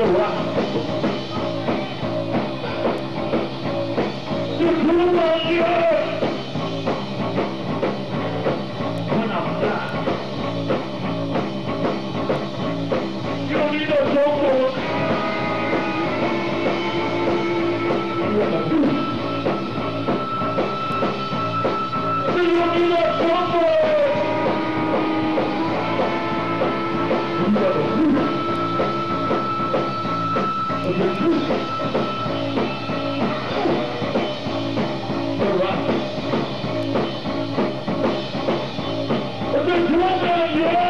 the When I'm done. You don't need no joke book. You want to do. You don't need no What are you?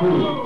two.